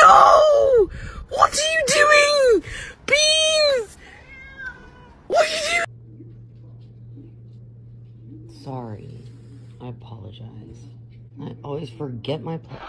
No! What are you doing? Beans! What are you doing? Sorry. I apologize. I always forget my. place.